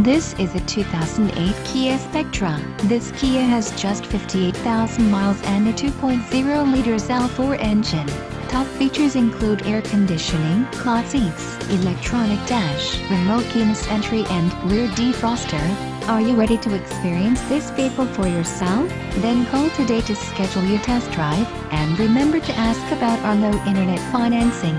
This is a 2008 Kia Spectra. This Kia has just 58,000 miles and a 2.0 liters L4 engine. Top features include air conditioning, cloth seats, electronic dash, remote keyless entry and rear defroster. Are you ready to experience this vehicle for yourself? Then call today to schedule your test drive, and remember to ask about our low internet financing.